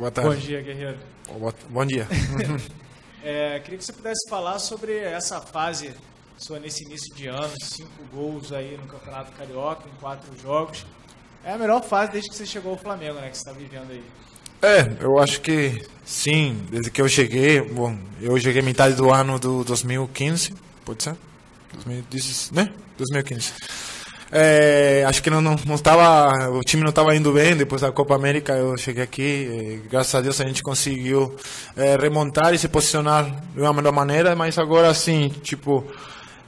Boa tarde. Bom dia, Guerreiro. Bom, bom dia. é, queria que você pudesse falar sobre essa fase sua nesse início de ano, cinco gols aí no Campeonato Carioca em quatro jogos. É a melhor fase desde que você chegou ao Flamengo, né? Que você está vivendo aí. É, eu acho que sim. Desde que eu cheguei, bom, eu cheguei metade do ano do 2015, pode ser? 2015, né? 2015. É, acho que não, não, não tava, o time não estava indo bem depois da Copa América. Eu cheguei aqui, graças a Deus a gente conseguiu é, remontar e se posicionar de uma melhor maneira. Mas agora sim, tipo,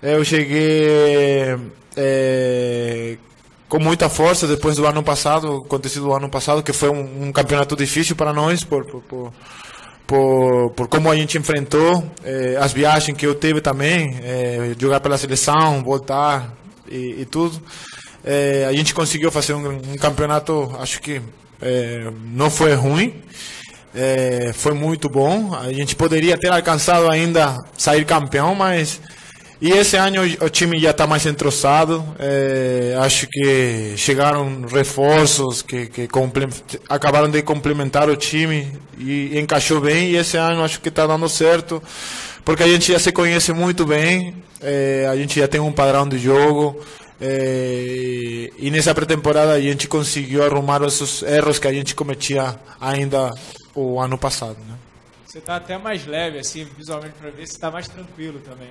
eu cheguei é, com muita força depois do ano passado, acontecido do ano passado, que foi um, um campeonato difícil para nós por, por, por por, por como a gente enfrentou, eh, as viagens que eu tive também, eh, jogar pela seleção, voltar, e, e tudo. É, a gente conseguiu fazer um, um campeonato, acho que é, não foi ruim, é, foi muito bom. A gente poderia ter alcançado ainda sair campeão, mas e esse ano o time já está mais entrosado. É, acho que chegaram reforços que, que acabaram de complementar o time e encaixou bem. E esse ano acho que está dando certo, porque a gente já se conhece muito bem. É, a gente já tem um padrão de jogo. É, e nessa pré-temporada a gente conseguiu arrumar esses erros que a gente cometia ainda o ano passado. Né? Você está até mais leve, assim, visualmente, para ver se está mais tranquilo também.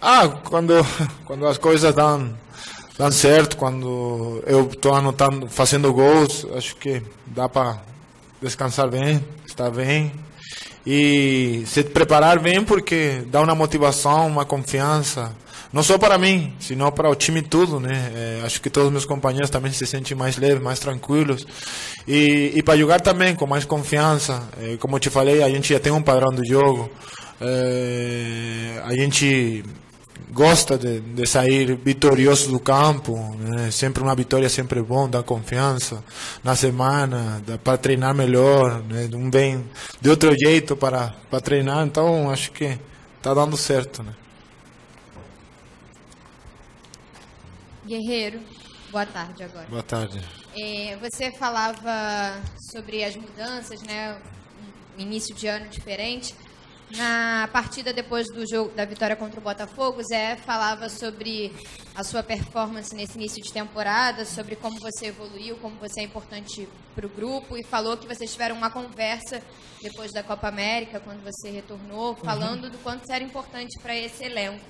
Ah, quando, quando as coisas dão, dão certo, quando eu estou anotando, fazendo gols, acho que dá para descansar bem, estar bem. E se preparar bem porque dá uma motivação, uma confiança não só para mim, senão para o time todo, né? É, acho que todos os meus companheiros também se sentem mais leves, mais tranquilos. E, e para jogar também com mais confiança. É, como te falei, a gente já tem um padrão de jogo. É, a gente gosta de, de, sair vitorioso do campo, né? sempre uma vitória sempre bom, dá confiança na semana, dá para treinar melhor, né? um bem de outro jeito para para treinar, então acho que está dando certo, né? Guerreiro, boa tarde agora. Boa tarde. É, você falava sobre as mudanças, né? Um início de ano diferente. Na partida depois do jogo da vitória contra o Botafogo, Zé falava sobre a sua performance nesse início de temporada, sobre como você evoluiu, como você é importante para o grupo e falou que vocês tiveram uma conversa depois da Copa América, quando você retornou, falando uhum. do quanto isso era importante para esse elenco.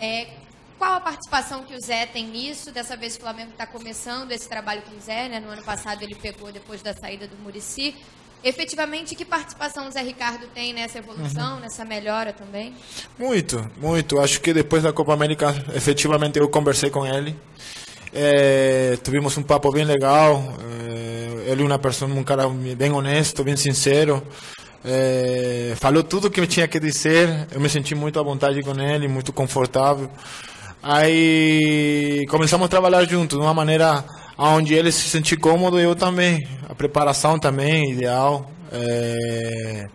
É, qual a participação que o Zé tem nisso? Dessa vez o Flamengo está começando esse trabalho com o Zé, né? No ano passado ele pegou depois da saída do Murici. Efetivamente, que participação o Zé Ricardo tem nessa evolução, uhum. nessa melhora também? Muito, muito. Acho que depois da Copa América, efetivamente eu conversei com ele. É, tivemos um papo bem legal. É, ele é uma pessoa, um cara bem honesto, bem sincero. É, falou tudo o que eu tinha que dizer. Eu me senti muito à vontade com ele, muito confortável. Aí começamos a trabalhar juntos de uma maneira onde ele se sentir cômodo eu também. A preparação também, ideal. É...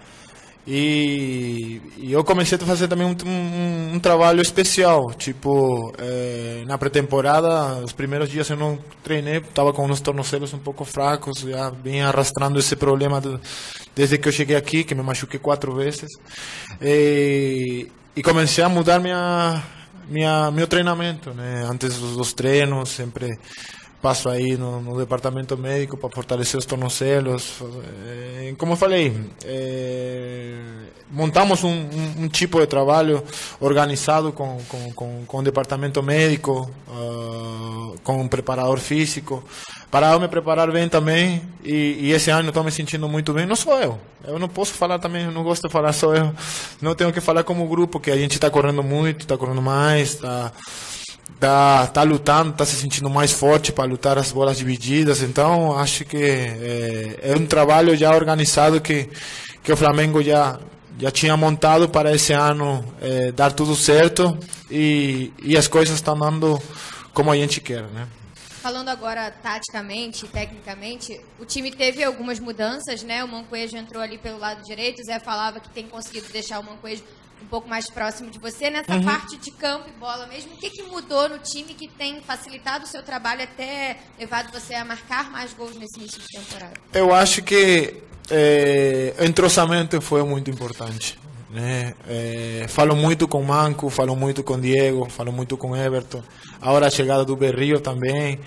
E, e, eu comecei a fazer também um, um, um trabalho especial. Tipo, é, na pré-temporada, os primeiros dias eu não treinei, estava com os tornozelos um pouco fracos, já vinha arrastando esse problema do, desde que eu cheguei aqui, que me machuquei quatro vezes. E, e comecei a mudar minha minha, meu treinamento, né? Antes dos, dos treinos, sempre passo aí no, no departamento médico para fortalecer os tornozelos. É, como eu falei, é, montamos um, um, um, tipo de trabalho organizado com, com, com, com o departamento médico, uh, com um preparador físico, para eu me preparar bem também. E, e esse ano estou me sentindo muito bem. Não sou eu. Eu não posso falar também, não gosto de falar só eu. Não tenho que falar como grupo, que a gente está correndo muito, está correndo mais, está tá, tá lutando, tá se sentindo mais forte para lutar as bolas divididas. Então, acho que é, é, um trabalho já organizado que, que o Flamengo já, já tinha montado para esse ano é, dar tudo certo e, e as coisas estão dando como a gente quer, né? Falando agora taticamente, tecnicamente, o time teve algumas mudanças, né? O Mancoejo entrou ali pelo lado direito, o Zé falava que tem conseguido deixar o Mancoejo um pouco mais próximo de você. Nessa uhum. parte de campo e bola mesmo, o que, que mudou no time que tem facilitado o seu trabalho até levado você a marcar mais gols nesse início de temporada? Eu acho que é, entrosamento foi muito importante. Né? É, falo muito com Manco, falo muito com Diego, falo muito com Everton. Agora a chegada do Berrio também.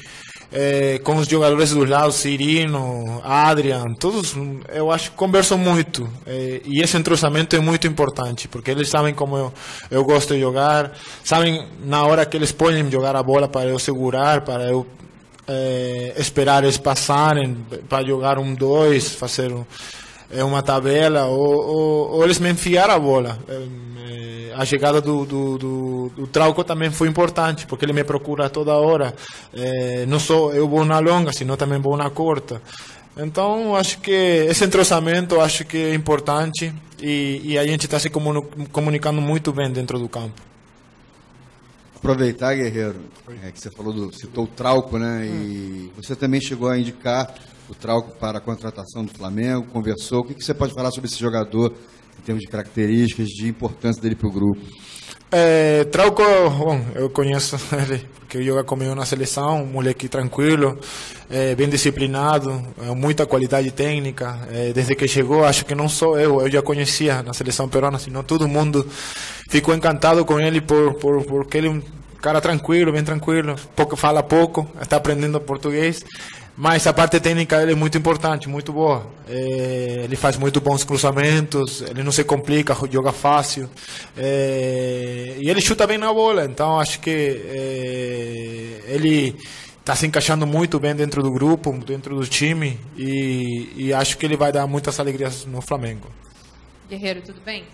É, com os jogadores dos lados, Cirino, Adrian, todos, eu acho que conversam muito. É, e esse entrosamento é muito importante, porque eles sabem como eu, eu gosto de jogar, sabem na hora que eles podem jogar a bola para eu segurar, para eu é, esperar eles passarem, para jogar um dois, fazer um, é uma tabela, ou, ou, ou, eles me enfiar a bola. É, a chegada do, do, do, do, Trauco também foi importante, porque ele me procura toda hora. É, não só eu vou na longa, senão também vou na curta. Então, acho que esse entrosamento acho que é importante e, e a gente está se comunicando muito bem dentro do campo. Aproveitar, Guerreiro, é, que você falou do, citou o Trauco, né? E você também chegou a indicar o Trauco para a contratação do Flamengo, conversou. O que, que você pode falar sobre esse jogador em termos de características, de importância dele para o grupo? É, Trauco, bom, eu conheço ele, porque joga comigo na seleção, um moleque tranquilo, é, bem disciplinado, é, muita qualidade técnica. Desde que chegou, acho que não só eu, eu já conhecia na seleção peruana, senão todo mundo ficou encantado com ele por, por porque ele é um cara tranquilo, bem tranquilo, pouco fala pouco, está aprendendo português. Mas a parte técnica dele é muito importante, muito boa. É, ele faz muito bons cruzamentos, ele não se complica, joga fácil. É, e ele chuta bem na bola, então acho que é, ele está se encaixando muito bem dentro do grupo, dentro do time. E, e acho que ele vai dar muitas alegrias no Flamengo. Guerreiro, tudo bem?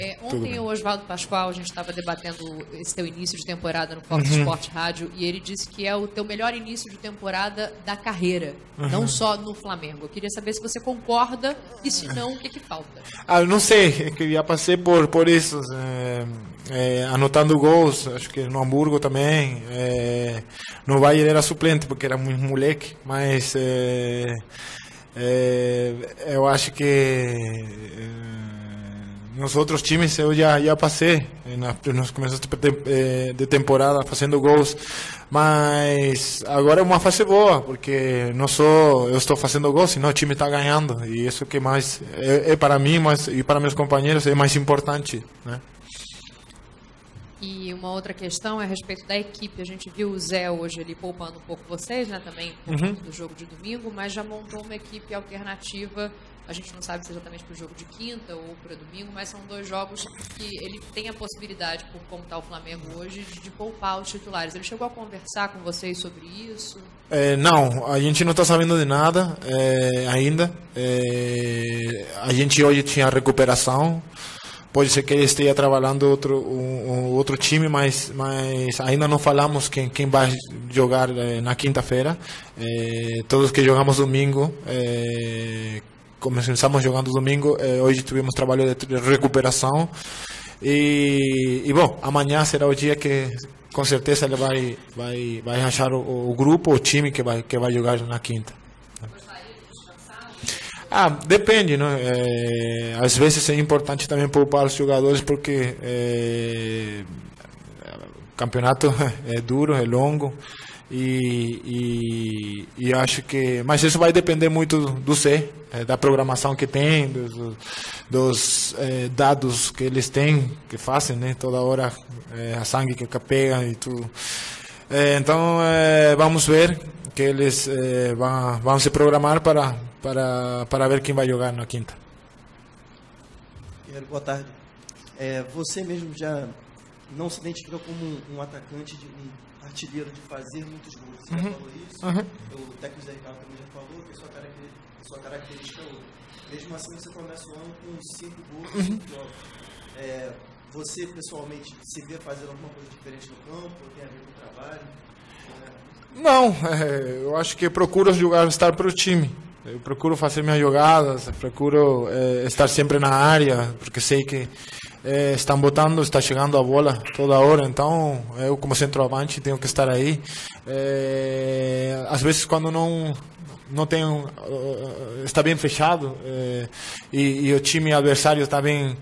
É, ontem o Oswaldo Pascoal, a gente estava debatendo esse teu início de temporada no Fox uhum. Sport Rádio e ele disse que é o teu melhor início de temporada da carreira, uhum. não só no Flamengo. Eu queria saber se você concorda e se não, o que, que falta? Ah, não sei, eu já passei por, por isso, é, é, anotando gols, acho que no Hamburgo também, é, no Bayern era suplente porque era muito moleque, mas é, é, eu acho que é, nos outros times eu já, já passei nos começos de, de temporada fazendo gols, mas agora é uma fase boa, porque não só eu estou fazendo gols, senão o time está ganhando, e isso que mais é, é, para mim mas, e para meus companheiros é mais importante. Né? E uma outra questão é a respeito da equipe. A gente viu o Zé hoje ali poupando um pouco vocês, né, também uhum. do jogo de domingo, mas já montou uma equipe alternativa a gente não sabe se é exatamente para o jogo de quinta ou para domingo, mas são dois jogos que ele tem a possibilidade, por como está o Flamengo hoje, de, poupar os titulares. Ele chegou a conversar com vocês sobre isso? É, não, a gente não está sabendo de nada é, ainda. É, a gente hoje tinha recuperação. Pode ser que ele esteja trabalhando outro um, um outro time, mas mas ainda não falamos quem quem vai jogar é, na quinta-feira. É, todos que jogamos domingo começamos jogando domingo, eh, hoje tivemos trabalho de recuperação. E, e, bom, amanhã será o dia que com certeza ele vai vai vai achar o, o grupo, o time que vai que vai jogar na quinta. Ah, depende, né? É, às vezes é importante também poupar os jogadores porque é, o campeonato é duro, é longo. E, e, e, acho que. Mas isso vai depender muito do C, é, da programação que tem, dos, dos é, dados que eles têm, que fazem, né? Toda hora é, a sangue que pega e tudo. então, vamos ver que eles vão, vão se programar para, para, para ver quem vai jogar na quinta. Boa tarde. você mesmo já não se identifica como um, um atacante de um artilheiro de fazer muitos gols. Você uhum. já falou isso, uhum. o técnico Zé Ricardo também já falou, que a sua característica, sua característica é outra. Mesmo assim, você começa o ano com cinco gols uhum. cinco jogos. É, você, pessoalmente, se vê fazendo alguma coisa diferente no campo, tem a ver com o trabalho? É... Não, é, eu acho que procuro jogar, estar para o time. Eu procuro fazer minhas jogadas, procuro é, estar sempre na área, porque sei que é, estão botando, está chegando a bola toda hora, então eu como centroavante tenho que estar aí. É, às vezes quando não não tem está bem fechado é, e, e, o time adversário está bem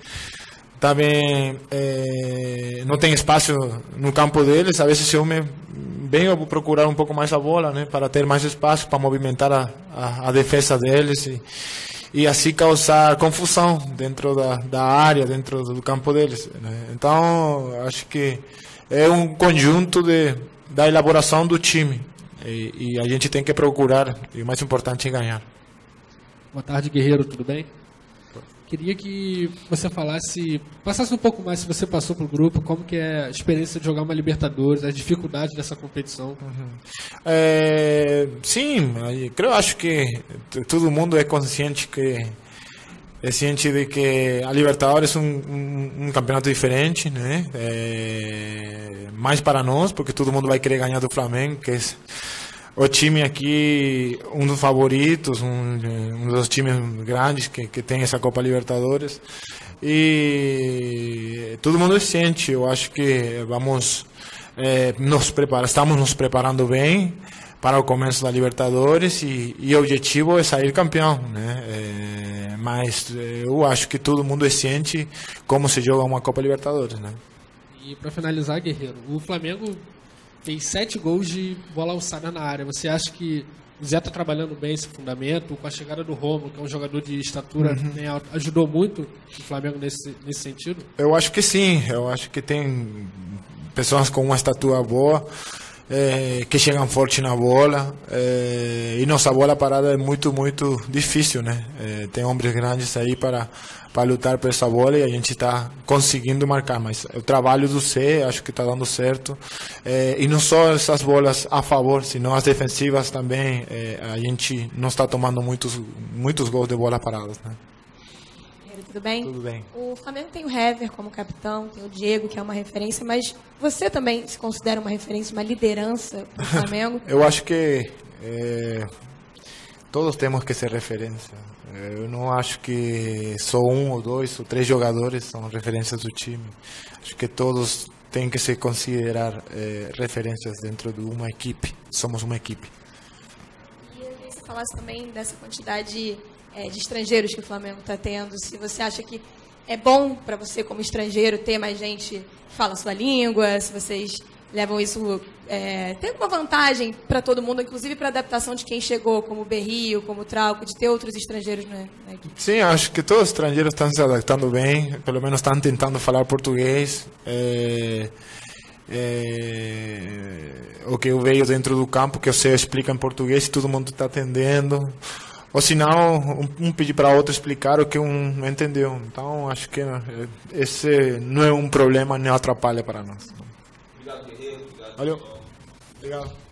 está bem não tem espaço no campo deles às vezes eu me venho procurar um pouco mais a bola né para ter mais espaço para movimentar a, a, a defesa deles e, e assim causar confusão dentro da, da área, dentro do campo deles. Né? Então, acho que é um conjunto de, da elaboração do time e, e a gente tem que procurar, e o mais importante é ganhar. Boa tarde, Guerreiro, tudo bem? Queria que você falasse, passasse um pouco mais se você passou pelo grupo, como que é a experiência de jogar uma Libertadores, as dificuldades dessa competição. Uhum. É, sim, eu acho que todo mundo é consciente que é ciente de que a Libertadores é um, um, um campeonato diferente, né? É, mais para nós, porque todo mundo vai querer ganhar do Flamengo, que é o time aqui, um dos favoritos, um, um dos times grandes que, que tem essa Copa Libertadores. E todo mundo sente, eu acho que vamos é, nos preparar, estamos nos preparando bem para o começo da Libertadores e, e o objetivo é sair campeão, né? É, mas é, eu acho que todo mundo é ciente como se joga uma Copa Libertadores, né? E para finalizar, Guerreiro, o Flamengo fez sete gols de bola alçada na área. Você acha que o Zé está trabalhando bem esse fundamento? Com a chegada do Romo, que é um jogador de estatura uhum. bem alta, ajudou muito o Flamengo nesse, nesse sentido? Eu acho que sim. Eu acho que tem pessoas com uma estatura boa. É, que chegam forte na bola é, e nossa bola parada é muito muito difícil né é, tem homens grandes aí para para lutar por essa bola e a gente está conseguindo marcar. Mas o trabalho do C acho que está dando certo. E não só essas bolas a favor, senão as defensivas também. A gente não está tomando muitos, muitos gols de bola paradas. Né? Tudo bem? Tudo bem. O Flamengo tem o Hever como capitão, tem o Diego, que é uma referência, mas você também se considera uma referência, uma liderança do Flamengo? Eu acho que é, todos temos que ser referência. Eu não acho que só um ou dois ou três jogadores são referências do time. Acho que todos têm que se considerar é, referências dentro de uma equipe. Somos uma equipe. E eu queria que você falasse também dessa quantidade é, de estrangeiros que o Flamengo está tendo. Se você acha que é bom para você, como estrangeiro, ter mais gente que fala a sua língua, se vocês levam isso é, tem uma vantagem para todo mundo, inclusive para a adaptação de quem chegou, como o Berrio, como o Trauco, de ter outros estrangeiros na, na equipe? Sim, acho que todos os estrangeiros estão se adaptando bem, pelo menos estão tentando falar português. É, é, o que eu vejo dentro do campo, que você explica em português, todo mundo está atendendo. Ou se não, um, um pedir para outro explicar o que um não entendeu. Então, acho que esse não é um problema nem atrapalha para nós. Obrigado, Guerreiro. Obrigado, Valeu. Obrigado.